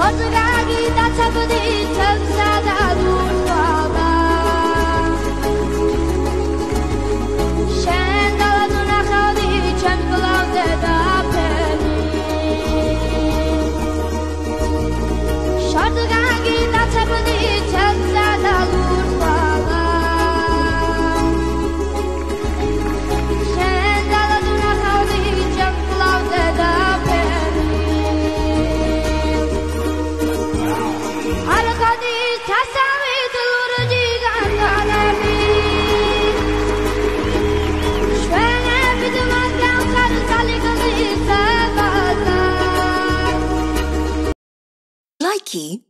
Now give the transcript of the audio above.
Cause of Aggie, that's how it. Portugal. Nike